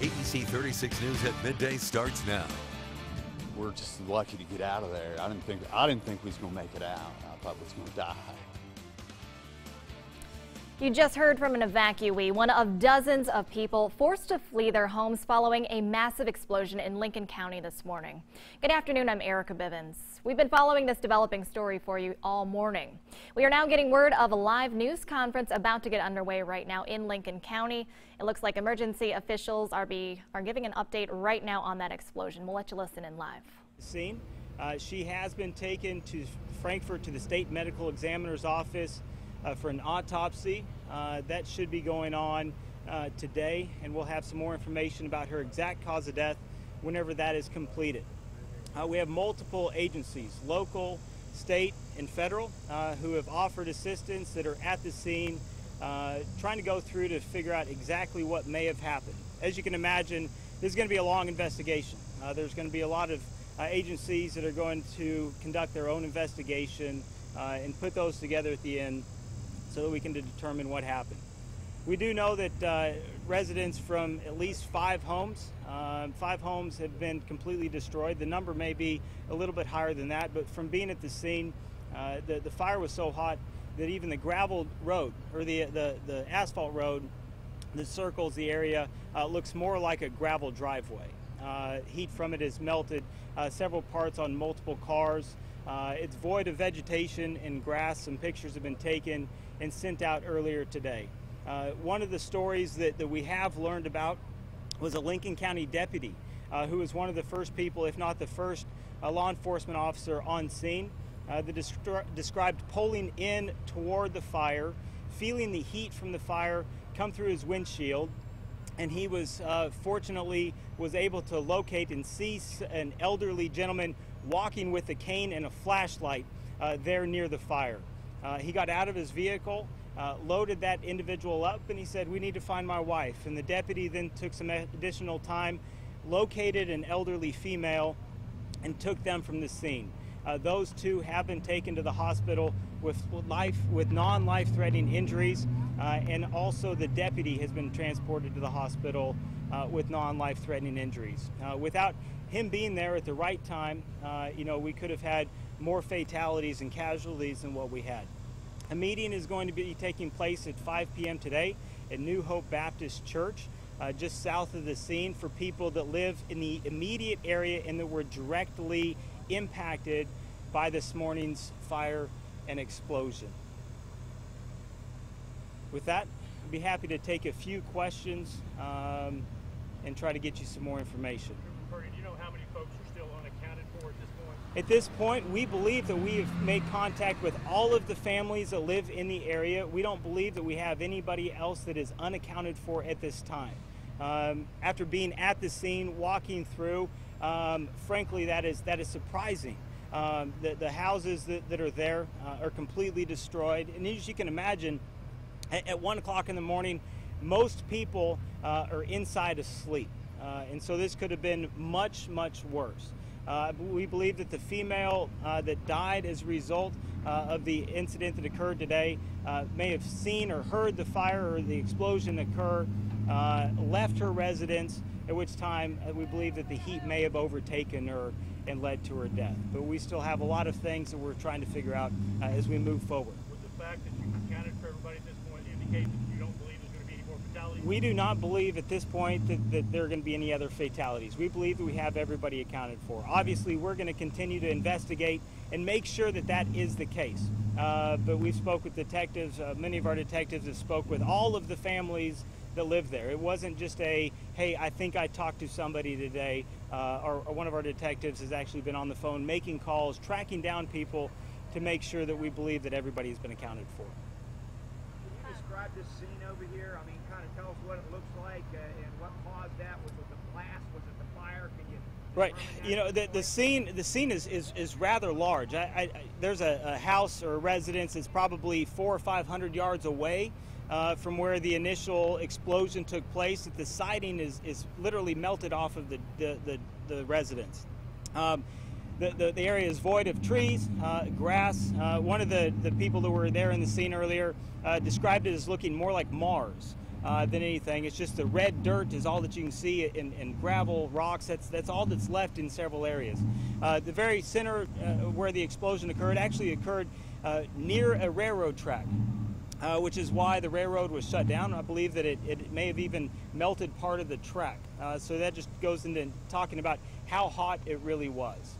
ABC 36 News at midday starts now. We're just lucky to get out of there. I didn't think I didn't think we was gonna make it out. I thought we was gonna die. You just heard from an evacuee, one of dozens of people forced to flee their homes following a massive explosion in Lincoln County this morning. Good afternoon, I'm Erica Bivens. We've been following this developing story for you all morning. We are now getting word of a live news conference about to get underway right now in Lincoln County. It looks like emergency officials are, be, are giving an update right now on that explosion. We'll let you listen in live. Scene. Uh, she has been taken to Frankfort to the state medical examiner's office for an autopsy. Uh, that should be going on uh, today, and we'll have some more information about her exact cause of death whenever that is completed. Uh, we have multiple agencies, local, state, and federal, uh, who have offered assistance that are at the scene, uh, trying to go through to figure out exactly what may have happened. As you can imagine, this is going to be a long investigation. there's going to be a lot of agencies that are going to conduct their own investigation and put those together at the end so that we can determine what happened. We do know that uh, residents from at least five homes, uh, five homes have been completely destroyed. The number may be a little bit higher than that, but from being at the scene, uh, the, the fire was so hot that even the gravel road or the, the, the asphalt road that circles the area uh, looks more like a gravel driveway. Uh, heat from it has melted uh, several parts on multiple cars. It's void of vegetation and grass. Some pictures have been taken and sent out earlier today. Uh, one of the stories that, that we have learned about was a Lincoln County deputy uh, who was one of the first people, if not the first, uh, law enforcement officer on scene uh, descri described pulling in toward the fire, feeling the heat from the fire come through his windshield, and he was uh, fortunately was able to locate and see an elderly gentleman walking with a cane and a flashlight uh, there near the fire. Uh, he got out of his vehicle, uh, loaded that individual up, and he said, We need to find my wife. And the deputy then took some additional time, located an elderly female, and took them from the scene. Uh, those two have been taken to the hospital with life with non-life-threatening injuries, uh, and also the deputy has been transported to the hospital uh, with non-life-threatening injuries. Without him being there at the right time, uh, you know, we could have had more fatalities and casualties than what we had. A meeting is going to be taking place at 5 p.m. today at New Hope Baptist Church, uh, just south of the scene, for people that live in the immediate area and that were directly impacted by this morning's fire and explosion. With that, I'd be happy to take a few questions um, and try to get you some more information. At this point, we believe that we have made contact with all of the families that live in the area. We don't believe that we have anybody else that is unaccounted for at this time. Um, after being at the scene, walking through, um, frankly, that is that is surprising. Um, the, the, houses that, that are there uh, are completely destroyed, and as you can imagine, at, at one o'clock in the morning, most people uh, are inside asleep, and so this could have been much, much worse. Uh, we believe that the female uh, that died as a result uh, of the incident that occurred today uh, may have seen or heard the fire or the explosion occur, uh, left her residence, at which time uh, we believe that the heat may have overtaken her and led to her death. But we still have a lot of things that we're trying to figure out as we move forward. Would the fact that you accounted for everybody at this point indicate that you don't believe We do not believe at this point that, that there are going to be any other fatalities. We believe that we have everybody accounted for. Obviously, we're going to continue to investigate and make sure that that is the case. Uh, but we've spoke with detectives. Uh, many of our detectives have spoke with all of the families that live there. It wasn't just a, hey, I think I talked to somebody today, uh, or, or, one of our detectives has actually been on the phone making calls, tracking down people to make sure that we believe that everybody has been accounted for. Describe this scene over here? I mean, kind of tell us what it looks like uh, and what caused that. Was it the blast? Was it the fire? Can you Right. You know, the, the scene the scene is, is, is rather large. I, I, there's a, a, house or a residence that's probably four or five hundred yards away uh, from where the initial explosion took place. That the siding is, is literally melted off of the, the, the, the residence. Um, the, the, the, area is void of trees, uh, grass. Uh, one of the, the people that were there in the scene earlier uh, described it as looking more like Mars. uh, than anything. It's just the red dirt is all that you can see, and gravel, rocks. That's that's all that's left in several areas. Uh, the very center uh, where the explosion occurred actually occurred near a railroad track. Which is why the railroad was shut down. I believe that it, it may have even melted part of the track. So that just goes into talking about how hot it really was.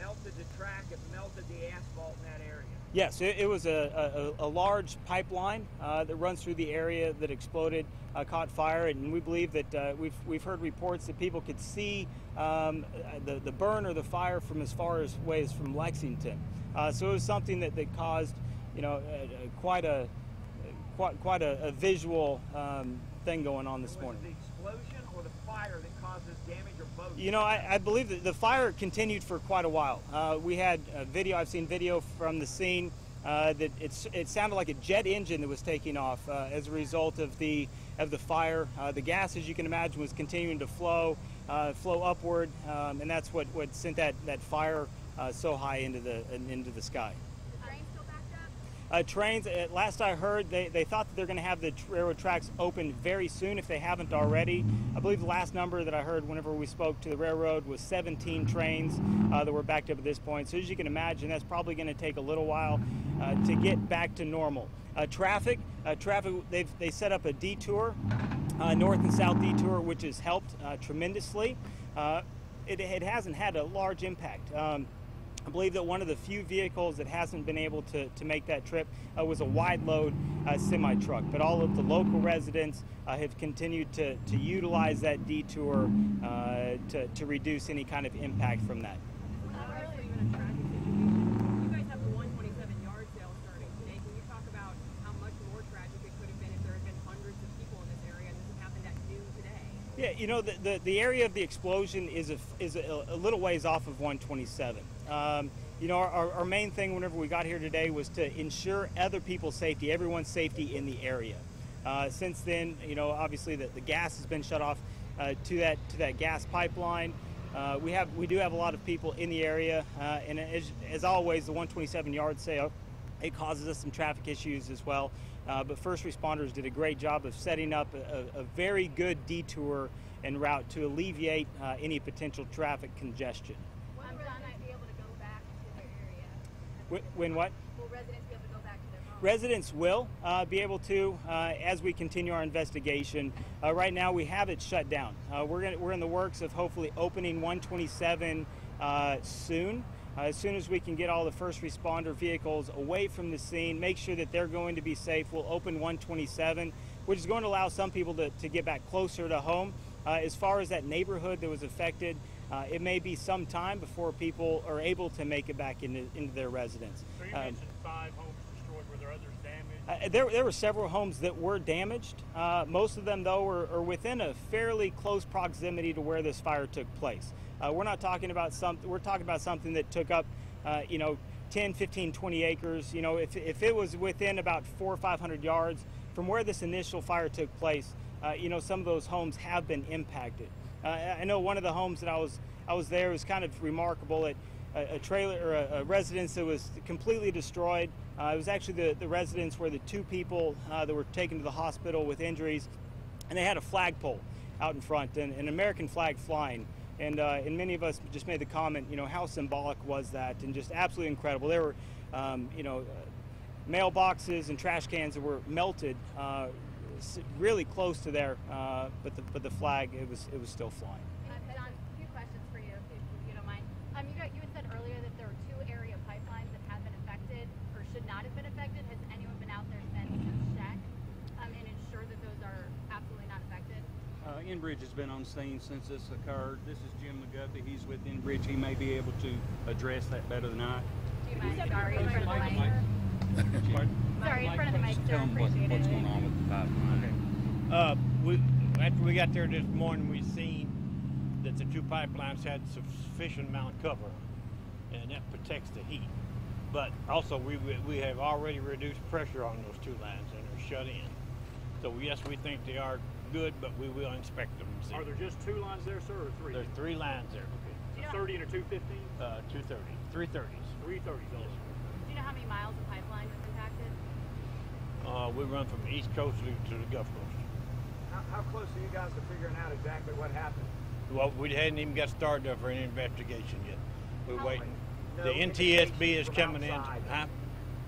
You're saying it melted the track, it melted the asphalt in that area. Yes, it, it was a, a, a large pipeline uh, that runs through the area that exploded, uh, caught fire, and we believe that uh, we've, we've heard reports that people could see um, the, the burn or the fire from as far as away as from Lexington. Uh, so it was something that, that caused, you know, quite a quite quite a, a visual um, thing going on this was morning. the explosion or the fire that caused this damage? You know, I, I believe that the fire continued for quite a while. Uh, we had video. I've seen video from the scene. Uh, that it's, it sounded like a jet engine that was taking off uh, as a result of the of the fire. Uh, the gas, as you can imagine, was continuing to flow uh, flow upward, um, and that's what, what sent that that fire uh, so high into the into the sky. Uh, trains, uh, last I heard, they, they thought that they're going to have the railroad tracks open very soon if they haven't already. I believe the last number that I heard whenever we spoke to the railroad was 17 trains uh, that were backed up at this point. So as you can imagine, that's probably going to take a little while uh, to get back to normal. Uh, traffic, uh, traffic, they've they set up a detour, north and south detour, which has helped tremendously. It, it, hasn't had a large impact. Um, I believe that one of the few vehicles that hasn't been able to, to make that trip uh, was a wide load uh, semi truck. But all of the local residents uh, have continued to, to utilize that detour uh, to, to reduce any kind of impact from that. You know, the, the, the, area of the explosion is a, is a, a little ways off of 127. Um, you know, our, our, main thing whenever we got here today was to ensure other people's safety, everyone's safety in the area. Uh, since then, you know, obviously the, the gas has been shut off uh, to that to that gas pipeline. Uh, we have we do have a lot of people in the area, uh, and as, as always, the 127 yard sale it causes us some traffic issues as well. Uh, but first responders did a great job of setting up a, a very good detour and route to alleviate uh, any potential traffic congestion. When will residents be able to go back to their area? When, when what? Will residents be able to go back to their homes? Residents will uh, be able to uh, as we continue our investigation. Uh, right now, we have it shut down. Uh, we're, gonna, we're in the works of hopefully opening 127 soon. Uh, as soon as we can get all the first responder vehicles away from the scene, make sure that they're going to be safe, we'll open 127, which is going to allow some people to, to get back closer to home. Uh, as far as that neighborhood that was affected, uh, it may be some time before people are able to make it back into, into their residence. So you mentioned five homes destroyed. Were there others damaged? Uh, there, there were several homes that were damaged. Uh, most of them, though, are, are within a fairly close proximity to where this fire took place. Uh, we're not talking about something, we're talking about something that took up, uh, you know, 10, 15, 20 acres. You know, if, if it was within about four or 500 yards from where this initial fire took place, uh, you know, some of those homes have been impacted. Uh, I know one of the homes that I was, I was there was kind of remarkable. It, a, a trailer or a, a, residence that was completely destroyed. Uh, it was actually the, the residence where the two people uh, that were taken to the hospital with injuries, and they had a flagpole out in front and an American flag flying. And, uh, and many of us just made the comment, you know, how symbolic was that and just absolutely incredible. There were, um, you know, mailboxes and trash cans that were melted uh, really close to there, uh, but, the, but the flag, it was, it was still flying. John, a few questions for you, if you don't mind. Um, you, got, you had said earlier that there were two area pipelines that had been affected or should not have been affected. Has anyone been out there since to check um, and ensure that those are absolutely not affected? Uh, Enbridge has been on scene since this occurred. This is Jim McGuffey. He's with Enbridge. He may be able to address that better than I. Do you mind? Sorry, in front of the mic. Sorry, in front of the mic, sir. Tell them what, what's going on with the pipeline. Uh, we, after we got there this morning, we seen that the two pipelines had sufficient amount of cover, and that protects the heat. But also, we we have already reduced pressure on those two lines, and they're shut in. So yes, we think they are good, but we will inspect them. and see. Are there just two lines there, sir, or three? There's three lines there. Okay. A 30 and a 215? Uh, 230, 330s. 330s. Do you know how many miles of pipeline was impacted? Uh, we run from the East Coast to the Gulf Coast. How, how close are you guys to figuring out exactly what happened? Well, we hadn't even got started for any investigation yet. We're How- waiting. no The NTSB is from coming in. Huh?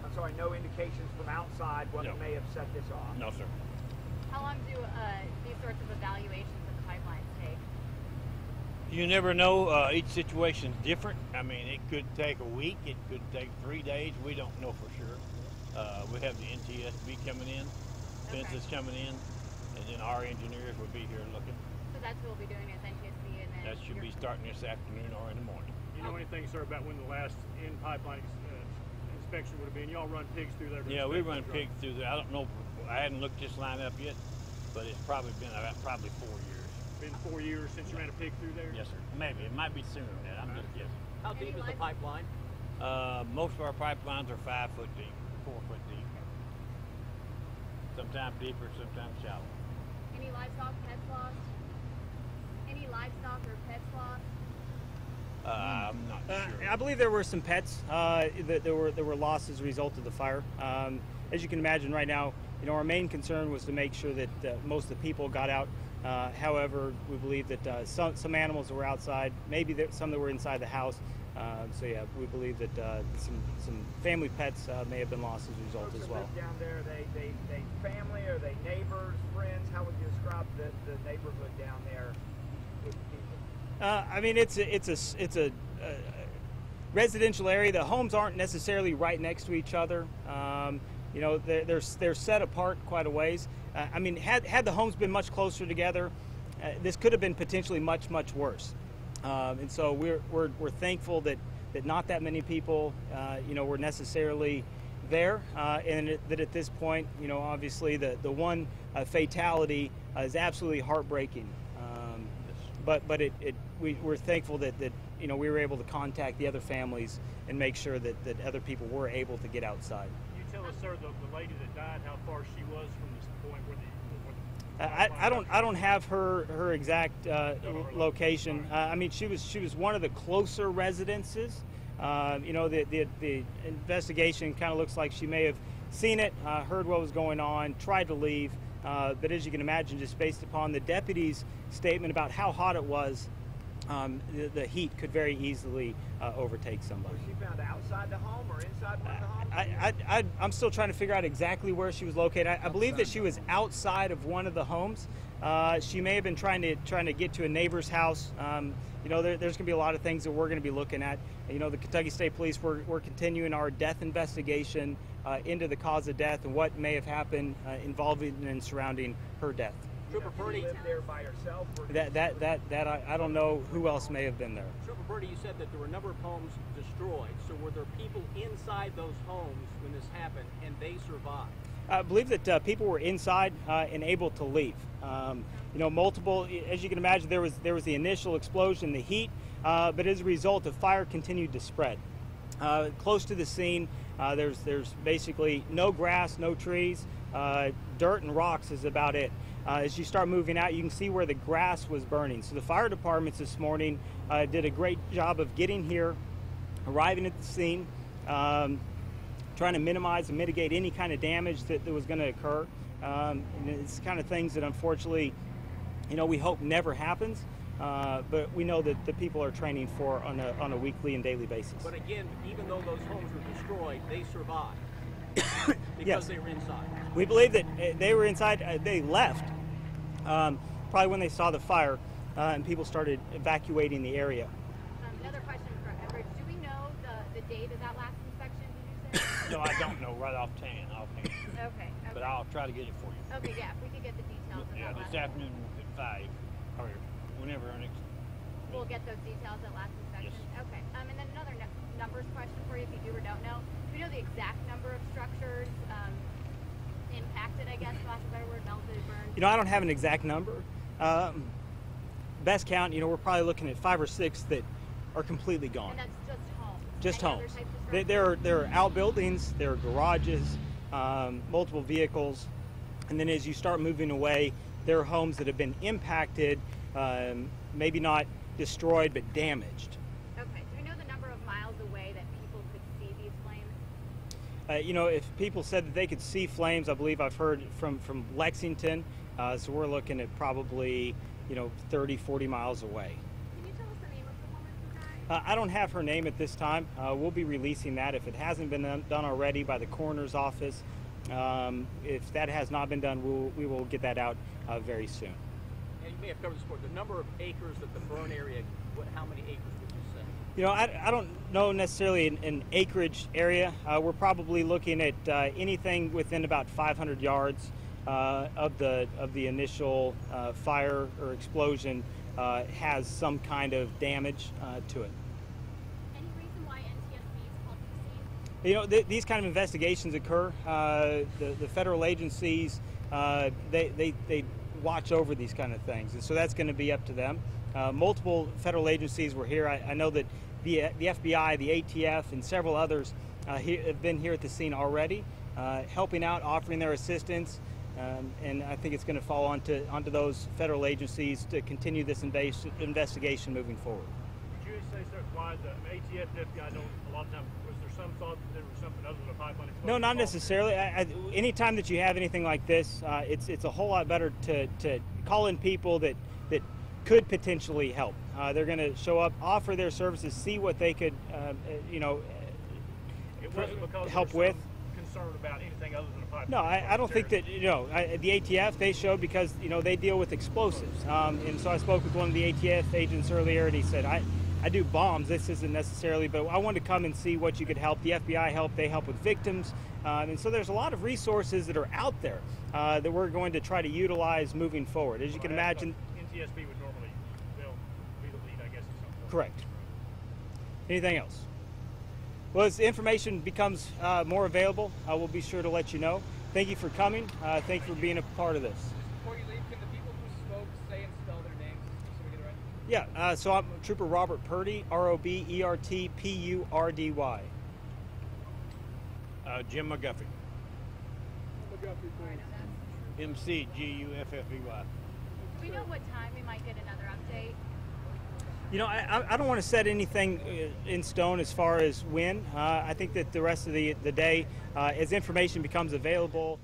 I'm sorry, no indications from outside what No. may have set this off. No, sir. How long do uh, these sorts of evaluations of the pipelines take? You never know. Uh, each situation's different. I mean, it could take a week. It could take three days. We don't know for sure. Uh, we have the NTSB coming in, Okay. PHMSA coming in, and then our engineers will be here looking. So that's what we'll be doing is NTSB and then That should be starting this afternoon or in the morning. You know anything, sir, about when the last in pipeline uh, inspection would have been? Y'all run pigs through there? Yeah, we run pigs through there. I don't know. I hadn't looked this line up yet, but it's probably been about probably four years. Been four years since you ran a pig through there? Yes, sir. Maybe it might be sooner than that. I'm just guessing. How Any deep is the pipeline? Uh, most of our pipelines are five foot deep, four foot deep. Sometimes deeper, sometimes shallow. Any livestock pets lost? Any livestock or pets lost? Uh, I'm not Uh, sure. I believe there were some pets uh, that there were there were lost as a result of the fire. Um, as you can imagine, right now, you know, our main concern was to make sure that uh, most of the people got out. Uh, however, we believe that uh, some some animals were outside, maybe there, some that were inside the house. Uh, so yeah, we believe that uh, some some family pets uh, may have been lost as a result Folks as well. down there, they, they, they family, are they neighbors, friends? How would you describe the, the neighborhood down there with the people? Uh, I mean, it's a, it's a it's a, uh residential area. The homes aren't necessarily right next to each other. Um, you know, they're, they're they're set apart quite a ways. Uh, I mean, had had the homes been much closer together, uh, this could have been potentially much much worse. Um, and so we're, we're we're thankful that that not that many people, uh, you know, were necessarily there, uh, and that at this point, you know, obviously the the one uh, fatality uh, is absolutely heartbreaking. Um, but but it, it we, we're thankful that, that you know we were able to contact the other families and make sure that, that other people were able to get outside. Can you tell us, sir, the, the lady that died, how far she was from this point the, where the I, I don't I don't have her her exact uh, location. Uh, I mean she was she was one of the closer residences. Uh, you know the the, the investigation kind of looks like she may have seen it, uh, heard what was going on, tried to leave. Uh, but as you can imagine, just based upon the deputy's statement about how hot it was, um, the, the heat could very easily uh, overtake somebody. Was she found outside the home or inside one of the homes? I, I, I, I'm still trying to figure out exactly where she was located. I, I believe that she was outside of one of the homes. Uh, she may have been trying to trying to get to a neighbor's house. Um, you know, there, there's going to be a lot of things that we're going to be looking at. You know, the Kentucky State Police we're, we're continuing our death investigation uh, into the cause of death and what may have happened uh, involving and surrounding her death. Trooper Purdy. there by did That that that that I, I don't know who else may have been there. Trooper Purdy, you said that there were a number of homes destroyed. So were there people inside those homes when this happened and they survived? I believe that uh, people were inside uh, and able to leave. Um, you know, multiple. As you can imagine, there was there was the initial explosion, the heat, uh, but as a result, the fire continued to spread. Uh, close to the scene, uh, there's there's basically no grass, no trees, uh, dirt and rocks is about it. Uh, as you start moving out, you can see where the grass was burning. So the fire departments this morning uh, did a great job of getting here, arriving at the scene. Um, trying to minimize and mitigate any kind of damage that, that was going to occur. Um, and it's kind of things that unfortunately, you know, we hope never happens. Uh, but we know that the people are training for on a, on a weekly and daily basis. But again, even though those homes were destroyed, they survived because Yes. they were inside. We believe that uh, they were inside. Uh, they left um, probably when they saw the fire, uh, and people started evacuating the area. Um, another question for Everett. Do we know the, the date of that last inspection, did you say? No, I don't know right off hand, offhand, okay, okay. but I'll try to get it for you. Okay, yeah, if we could get the details of Yeah, this afternoon at five, or whenever our next. We'll get those details at last inspection. Yes. Okay, um, and then another nu- numbers question for you, if you do or don't know. Do we know the exact number of structures, impacted, I guess, lack of a better word, melted, burned? You know, I don't have an exact number. Um, best count, you know, we're probably looking at five or six that are completely gone. And that's just homes? just Any homes. types of There, structures? there are there are outbuildings, there are garages, um, multiple vehicles, and then as you start moving away, there are homes that have been impacted, um, maybe not destroyed but damaged. Okay, do we know the number of miles away that people could see these flames? Uh, you know, if people said that they could see flames, I believe I've heard from from Lexington, Uh, so we're looking at probably, you know, 30, 40 miles away. Can you tell us the name of the woman? Uh, I don't have her name at this time. Uh, we'll be releasing that if it hasn't been done done already by the coroner's office. Um, if that has not been done, we'll, we will get that out uh, very soon. And you may have covered this before. The number of acres that the burn area, what, how many acres would you know, I, I don't know necessarily an, an acreage area. Uh, we're probably looking at uh, anything within about 500 yards uh, of the of the initial uh, fire or explosion uh, has some kind of damage uh, to it. Any reason why NTSB is called to the scene? You know, th- these kind of investigations occur. Uh, the, the federal agencies, uh, they, they, they watch over these kind of things. And so that's going to be up to them. Uh, multiple federal agencies were here. I, I know that the, the FBI, the ATF, and several others uh, he, have been here at the scene already, uh, helping out, offering their assistance. Um, and I think it's going to fall onto, onto those federal agencies to continue this invas- investigation moving forward. Would you say, sir, why the ATF and FBI don't, a lot of times, was there some thought that there was something other than a pipeline? No, not necessarily. I, I, anytime that you have anything like this, uh, it's it's a whole lot better to, to call in people that could potentially help. Uh, they're going to show up, offer their services, see what they could, uh, you know. It wasn't because help with. some concern about anything other than a pipeline. No, I, I don't think that you know I, the ATF they showed because you know they deal with explosives, um, and so I spoke with one of the ATF agents earlier, and he said I. I do bombs. This isn't necessarily, but I wanted to come and see what you could help. The FBI help. They help with victims, um, and so there's a lot of resources that are out there uh, that we're going to try to utilize moving forward. As you can imagine, NTSB would normally, they'll be the lead, I guess, at some point. correct. Anything else? Well, as the information becomes uh, more available, I will be sure to let you know. Thank you for coming. Uh, thank you for being a part of this. Before you leave, can the people who spoke say and spell their names so we get it right? Yeah, uh, so I'm Trooper Robert Purdy, R O B E R T P U R D Y. Uh, Jim McGuffey. M C G U F F E Y. We know what time we might get another update? You know, I, I- don't want to set anything uh, in stone as far as when. Uh, I think that the rest of the, the day, uh, as information becomes available,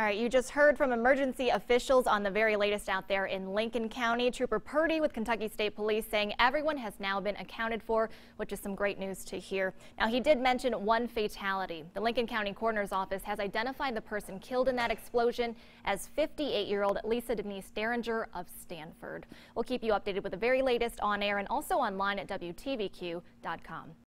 All right, you just heard from emergency officials on the very latest out there in Lincoln County. Trooper Purdy with Kentucky State Police saying everyone has now been accounted for, which is some great news to hear. Now, he did mention one fatality. The Lincoln County Coroner's Office has identified the person killed in that explosion as 58-year-old Lisa Denise Derringer of Stanford. We'll keep you updated with the very latest on air and also online at WTVQ.com.